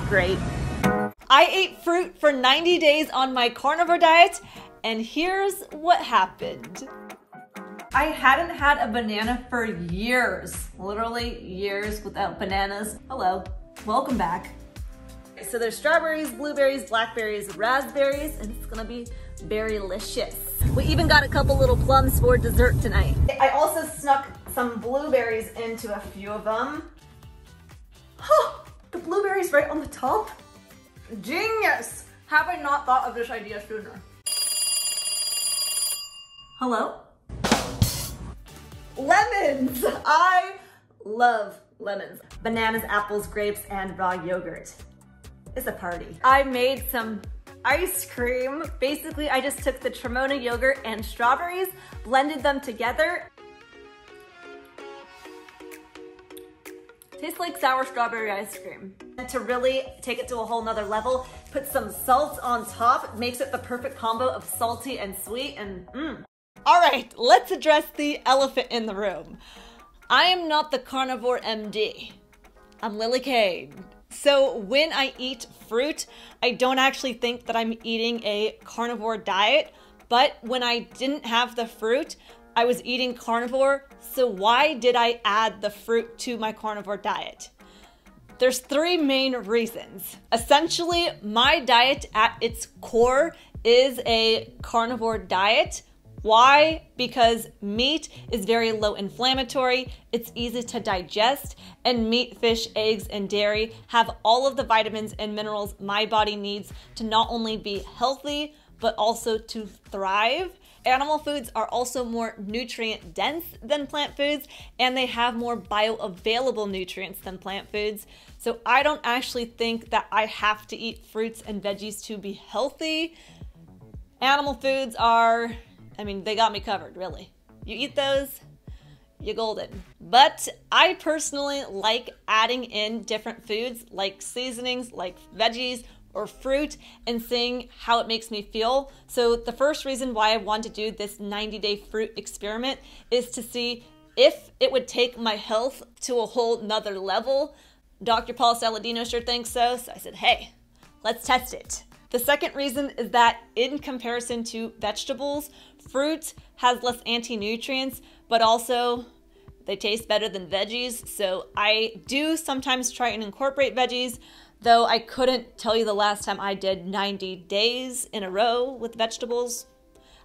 not great. I ate fruit for 90 days on my carnivore diet, and here's what happened. I hadn't had a banana for years, literally years without bananas. Hello, welcome back. So there's strawberries, blueberries, blackberries, raspberries, and it's gonna be very delicious. We even got a couple little plums for dessert tonight. I also snuck some blueberries into a few of them. Blueberries right on the top? Genius! Have I not thought of this idea sooner? Hello? Lemons! I love lemons. Bananas, apples, grapes, and raw yogurt. It's a party. I made some ice cream. Basically, I just took the Tremona yogurt and strawberries, blended them together. Tastes like sour strawberry ice cream. And to really take it to a whole nother level, put some salt on top, makes it the perfect combo of salty and sweet and mmm. All right, let's address the elephant in the room. I am not the carnivore MD. I'm Lillie Kane. So when I eat fruit, I don't actually think that I'm eating a carnivore diet, but when I didn't have the fruit, I was eating carnivore. So why did I add the fruit to my carnivore diet? There's three main reasons. Essentially, my diet at its core is a carnivore diet why? Because meat is very low inflammatory, it's easy to digest, and meat, fish, eggs, and dairy have all of the vitamins and minerals my body needs to not only be healthy, but also to thrive. Animal foods are also more nutrient dense than plant foods, and they have more bioavailable nutrients than plant foods. So I don't actually think that I have to eat fruits and veggies to be healthy. Animal foods are I mean, they got me covered, really. You eat those, you're golden. But I personally like adding in different foods like seasonings, like veggies or fruit, and seeing how it makes me feel. So, the first reason why I want to do this 90 day fruit experiment is to see if it would take my health to a whole nother level. Dr. Paul Saladino sure thinks so. So I said, hey, let's test it. The second reason is that in comparison to vegetables, fruit has less anti-nutrients, but also they taste better than veggies. So I do sometimes try and incorporate veggies, though I couldn't tell you the last time I did 90 days in a row with vegetables.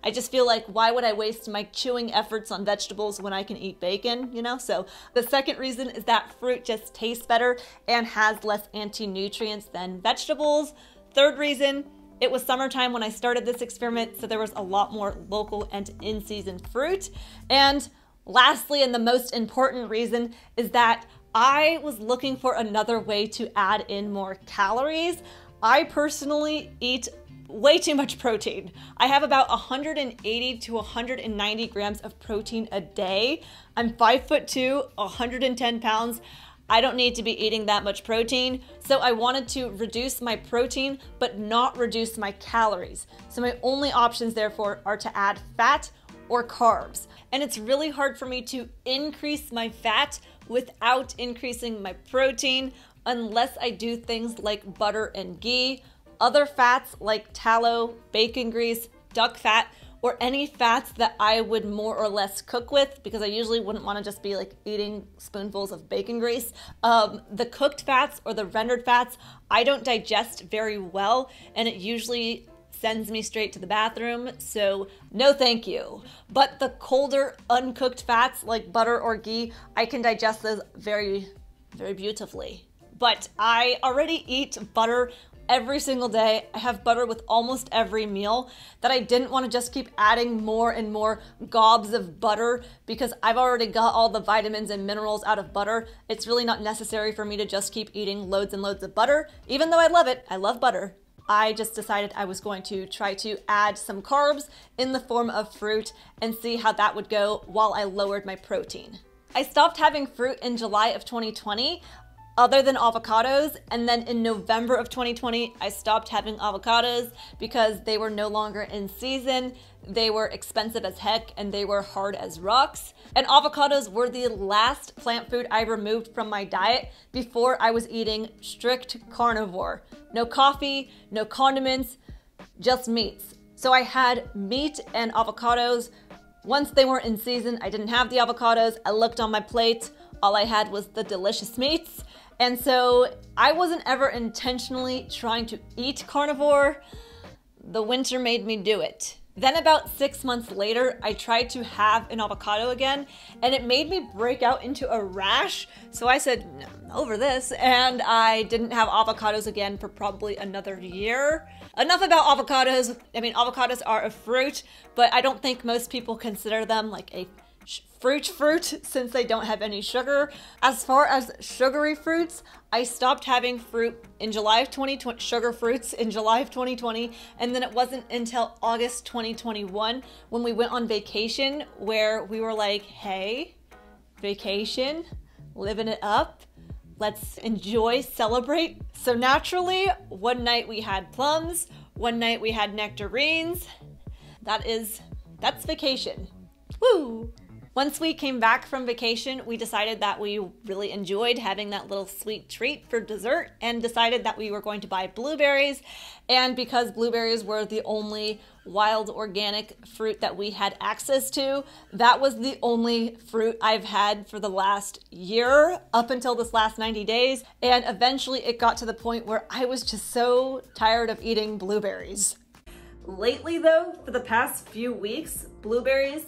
I just feel like why would I waste my chewing efforts on vegetables when I can eat bacon, you know? So the second reason is that fruit just tastes better and has less anti-nutrients than vegetables. Third reason, it was summertime when I started this experiment, so there was a lot more local and in season fruit. And lastly, and the most important reason, is that I was looking for another way to add in more calories. I personally eat way too much protein. I have about 180 to 190 grams of protein a day. I'm five foot two, 110 pounds. I don't need to be eating that much protein. So I wanted to reduce my protein, but not reduce my calories. So my only options, therefore, are to add fat or carbs. And it's really hard for me to increase my fat without increasing my protein unless I do things like butter and ghee. Other fats like tallow, bacon grease, duck fat or any fats that I would more or less cook with because I usually wouldn't want to just be like eating spoonfuls of bacon grease. Um, the cooked fats or the rendered fats, I don't digest very well and it usually sends me straight to the bathroom, so no thank you. But the colder, uncooked fats like butter or ghee, I can digest those very, very beautifully. But I already eat butter every single day. I have butter with almost every meal that I didn't want to just keep adding more and more gobs of butter because I've already got all the vitamins and minerals out of butter. It's really not necessary for me to just keep eating loads and loads of butter, even though I love it. I love butter. I just decided I was going to try to add some carbs in the form of fruit and see how that would go while I lowered my protein. I stopped having fruit in July of 2020, other than avocados. And then in November of 2020, I stopped having avocados because they were no longer in season. They were expensive as heck and they were hard as rocks. And avocados were the last plant food I removed from my diet before I was eating strict carnivore. No coffee, no condiments, just meats. So I had meat and avocados. Once they weren't in season, I didn't have the avocados. I looked on my plate. All I had was the delicious meats. And so I wasn't ever intentionally trying to eat carnivore. The winter made me do it. Then, about six months later, I tried to have an avocado again, and it made me break out into a rash. So I said, over this, and I didn't have avocados again for probably another year. Enough about avocados. I mean, avocados are a fruit, but I don't think most people consider them like a fruit fruit since they don't have any sugar. As far as sugary fruits, I stopped having fruit in July of 2020, sugar fruits in July of 2020, and then it wasn't until August 2021 when we went on vacation where we were like, hey, vacation, living it up. Let's enjoy, celebrate. So naturally, one night we had plums, one night we had nectarines. That is, that's vacation. Woo! Once we came back from vacation, we decided that we really enjoyed having that little sweet treat for dessert and decided that we were going to buy blueberries. And because blueberries were the only wild organic fruit that we had access to, that was the only fruit I've had for the last year up until this last 90 days. And eventually it got to the point where I was just so tired of eating blueberries. Lately, though, for the past few weeks, blueberries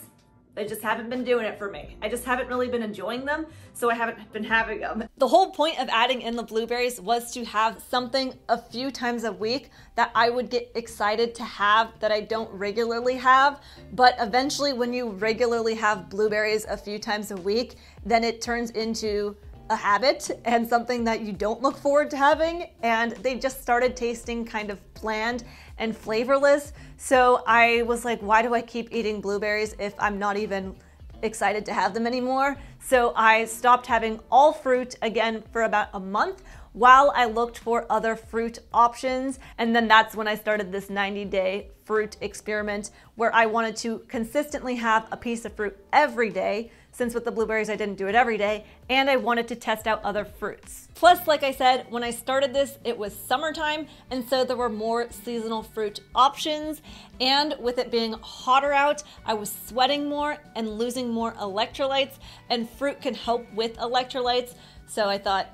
they just haven't been doing it for me. I just haven't really been enjoying them, so I haven't been having them. The whole point of adding in the blueberries was to have something a few times a week that I would get excited to have that I don't regularly have. But eventually, when you regularly have blueberries a few times a week, then it turns into a habit and something that you don't look forward to having. And they just started tasting kind of bland and flavorless. So I was like, why do I keep eating blueberries if I'm not even excited to have them anymore? So I stopped having all fruit again for about a month while I looked for other fruit options. And then that's when I started this 90 day fruit experiment where I wanted to consistently have a piece of fruit every day since with the blueberries I didn't do it every day, and I wanted to test out other fruits. Plus, like I said, when I started this, it was summertime, and so there were more seasonal fruit options, and with it being hotter out, I was sweating more and losing more electrolytes, and fruit can help with electrolytes, so I thought,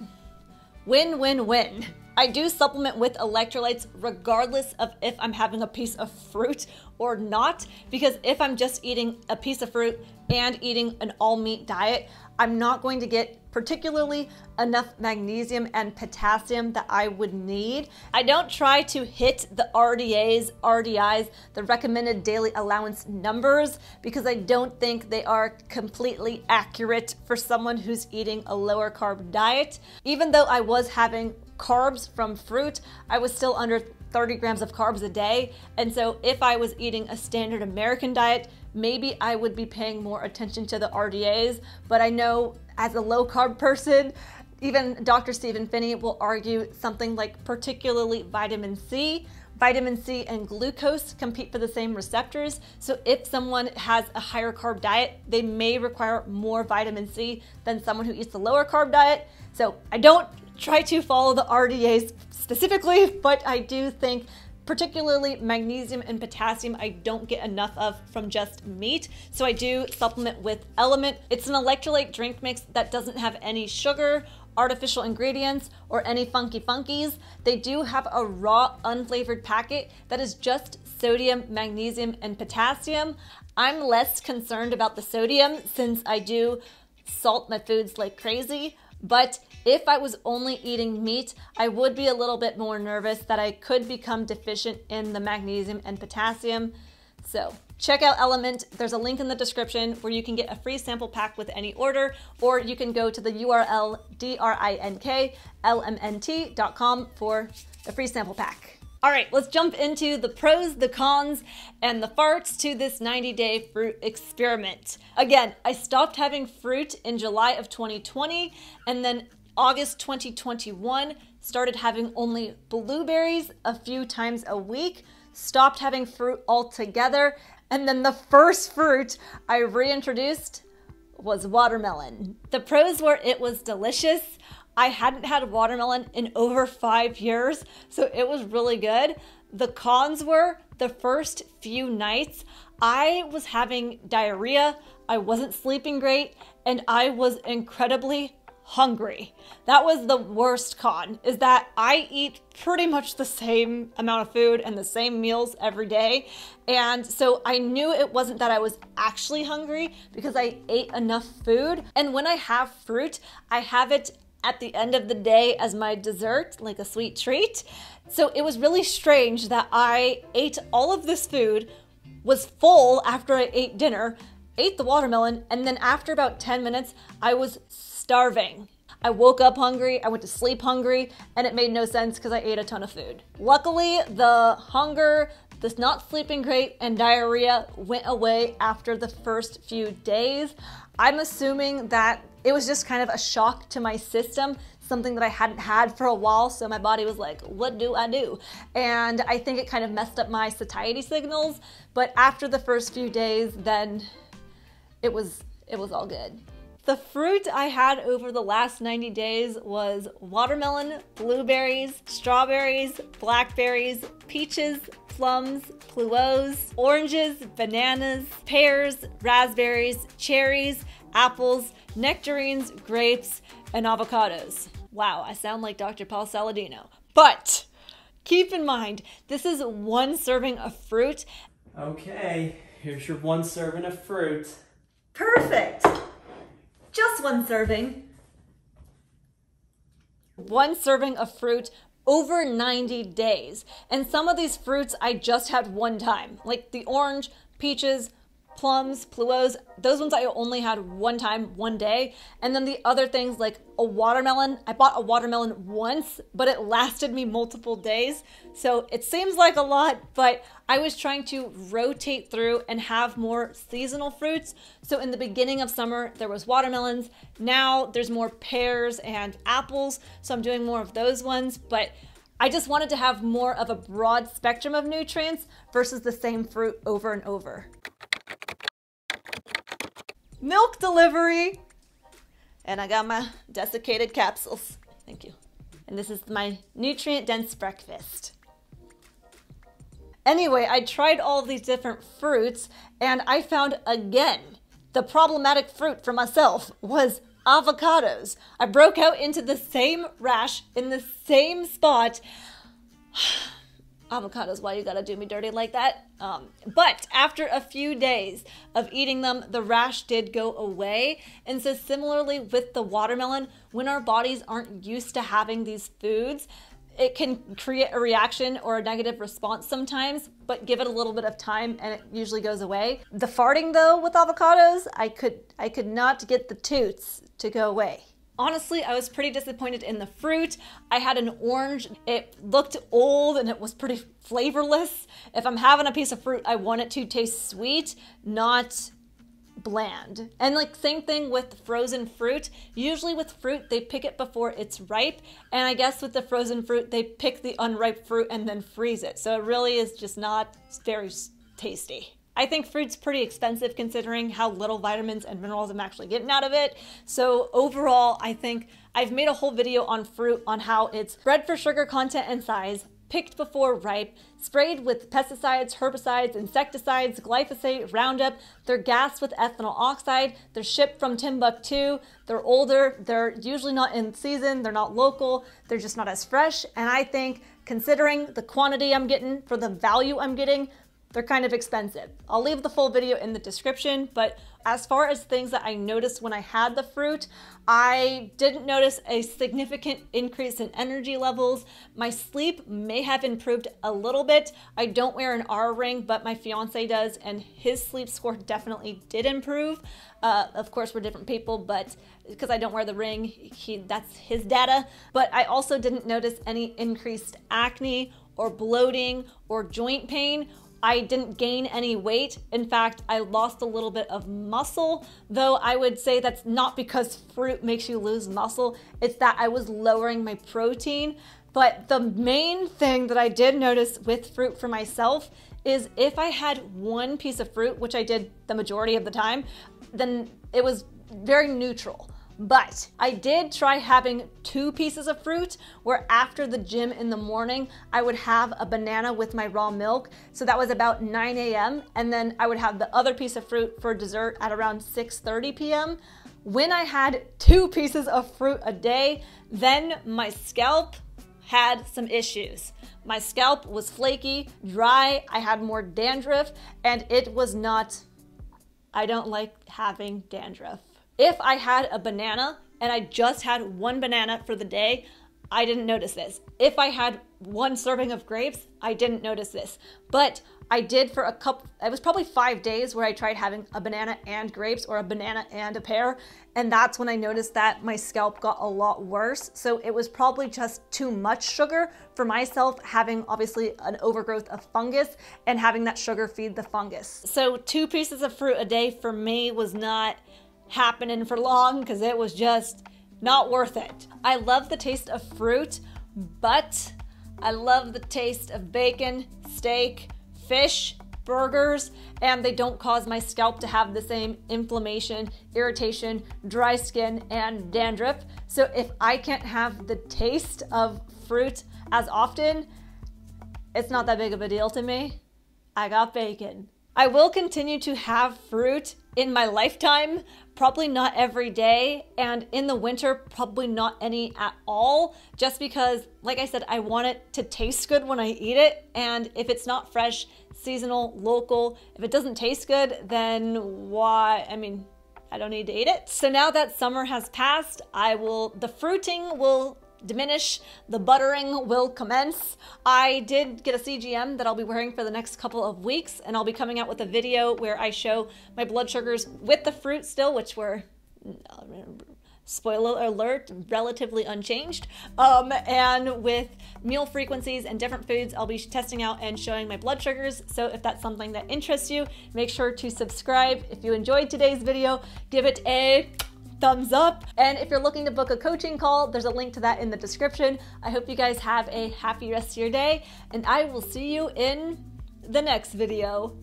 win, win, win. I do supplement with electrolytes regardless of if I'm having a piece of fruit or not, because if I'm just eating a piece of fruit and eating an all meat diet, I'm not going to get particularly enough magnesium and potassium that I would need. I don't try to hit the RDAs, RDIs, the recommended daily allowance numbers, because I don't think they are completely accurate for someone who's eating a lower carb diet. Even though I was having carbs from fruit, I was still under 30 grams of carbs a day. And so if I was eating a standard American diet, maybe I would be paying more attention to the RDAs. But I know as a low carb person, even Dr. Stephen Phinney will argue something like particularly vitamin C. Vitamin C and glucose compete for the same receptors. So if someone has a higher carb diet, they may require more vitamin C than someone who eats a lower carb diet. So I don't try to follow the RDAs specifically, but I do think particularly magnesium and potassium I don't get enough of from just meat. So I do supplement with LMNT. It's an electrolyte drink mix that doesn't have any sugar, artificial ingredients, or any funky funkies. They do have a raw, unflavored packet that is just sodium, magnesium, and potassium. I'm less concerned about the sodium since I do salt my foods like crazy, but if I was only eating meat, I would be a little bit more nervous that I could become deficient in the magnesium and potassium. So, check out LMNT. There's a link in the description where you can get a free sample pack with any order, or you can go to the URL drinklmnt.com for the free sample pack. All right, let's jump into the pros, the cons, and the farts to this 90 day fruit experiment. Again, I stopped having fruit in July of 2020, and then August 2021, started having only blueberries a few times a week, stopped having fruit altogether, and then the first fruit I reintroduced was watermelon. The pros were it was delicious. I hadn't had watermelon in over five years, so it was really good. The cons were the first few nights, I was having diarrhea, I wasn't sleeping great, and I was incredibly hungry. That was the worst con, is that I eat pretty much the same amount of food and the same meals every day. And so I knew it wasn't that I was actually hungry because I ate enough food. And when I have fruit, I have it at the end of the day as my dessert, like a sweet treat. So it was really strange that I ate all of this food, was full after I ate dinner, ate the watermelon, and then after about 10 minutes, I was starving. I woke up hungry, I went to sleep hungry, and it made no sense because I ate a ton of food. Luckily, the hunger, this not sleeping great, and diarrhea went away after the first few days. I'm assuming that it was just kind of a shock to my system, something that I hadn't had for a while, so my body was like, what do I do? And I think it kind of messed up my satiety signals, but after the first few days, then it was it was all good. The fruit I had over the last 90 days was watermelon, blueberries, strawberries, blackberries, peaches, plums, pluots, oranges, bananas, pears, raspberries, cherries, apples, nectarines, grapes, and avocados. Wow, I sound like Dr. Paul Saladino. But keep in mind, this is one serving of fruit. Okay, here's your one serving of fruit. Perfect just one serving. One serving of fruit over 90 days. And some of these fruits I just had one time, like the orange, peaches, plums, pluos, those ones I only had one time, one day. And then the other things like a watermelon, I bought a watermelon once, but it lasted me multiple days. So it seems like a lot, but I was trying to rotate through and have more seasonal fruits. So in the beginning of summer, there was watermelons. Now there's more pears and apples. So I'm doing more of those ones, but I just wanted to have more of a broad spectrum of nutrients versus the same fruit over and over milk delivery. And I got my desiccated capsules. Thank you. And this is my nutrient dense breakfast. Anyway, I tried all these different fruits and I found again the problematic fruit for myself was avocados. I broke out into the same rash in the same spot. avocados, why you gotta do me dirty like that? Um, but after a few days of eating them, the rash did go away. And so, similarly with the watermelon, when our bodies aren't used to having these foods, it can create a reaction or a negative response sometimes, but give it a little bit of time and it usually goes away. The farting though with avocados, I could I could not get the toots to go away. Honestly, I was pretty disappointed in the fruit. I had an orange. It looked old and it was pretty flavorless. If I'm having a piece of fruit, I want it to taste sweet, not bland. And like same thing with frozen fruit. Usually with fruit, they pick it before it's ripe. And I guess with the frozen fruit, they pick the unripe fruit and then freeze it. So it really is just not very tasty. I think fruit's pretty expensive considering how little vitamins and minerals I'm actually getting out of it. So overall, I think I've made a whole video on fruit on how it's bred for sugar content and size, picked before ripe, sprayed with pesticides, herbicides, insecticides, glyphosate, Roundup. They're gassed with ethanol oxide. They're shipped from Timbuktu. They're older. They're usually not in season. They're not local. They're just not as fresh. And I think considering the quantity I'm getting for the value I'm getting, they're kind of expensive. I'll leave the full video in the description, but as far as things that I noticed when I had the fruit, I didn't notice a significant increase in energy levels. My sleep may have improved a little bit. I don't wear an Oura ring, but my fiance does, and his sleep score definitely did improve. Uh, of course, we're different people, but because I don't wear the ring, he, that's his data. But I also didn't notice any increased acne or bloating or joint pain I didn't gain any weight. In fact, I lost a little bit of muscle, though I would say that's not because fruit makes you lose muscle, it's that I was lowering my protein. But the main thing that I did notice with fruit for myself is if I had one piece of fruit, which I did the majority of the time, then it was very neutral. But I did try having two pieces of fruit where after the gym in the morning, I would have a banana with my raw milk. So that was about 9 a.m. And then I would have the other piece of fruit for dessert at around 6:30 p.m. When I had two pieces of fruit a day, then my scalp had some issues. My scalp was flaky, dry, I had more dandruff, and it was not, I don't like having dandruff. If I had a banana and I just had one banana for the day, I didn't notice this. If I had one serving of grapes, I didn't notice this. But I did for a couple, it was probably five days where I tried having a banana and grapes or a banana and a pear. And that's when I noticed that my scalp got a lot worse. So it was probably just too much sugar for myself, having obviously an overgrowth of fungus and having that sugar feed the fungus. So two pieces of fruit a day for me was not happening for long because it was just not worth it. I love the taste of fruit, but I love the taste of bacon, steak, fish, burgers, and they don't cause my scalp to have the same inflammation, irritation, dry skin, and dandruff. So if I can't have the taste of fruit as often, it's not that big of a deal to me. I got bacon. I will continue to have fruit in my lifetime, probably not every day, and in the winter, probably not any at all, just because, like I said, I want it to taste good when I eat it. And if it's not fresh, seasonal, local, if it doesn't taste good, then why? I mean, I don't need to eat it. So now that summer has passed, I will, the fruiting will diminish, the buttering will commence. I did get a CGM that I'll be wearing for the next couple of weeks, and I'll be coming out with a video where I show my blood sugars with the fruit still, which were spoiler alert, relatively unchanged. Um, and with meal frequencies and different foods, I'll be testing out and showing my blood sugars. So if that's something that interests you, make sure to subscribe. If you enjoyed today's video, give it a thumbs up. And if you're looking to book a coaching call, there's a link to that in the description. I hope you guys have a happy rest of your day, and I will see you in the next video.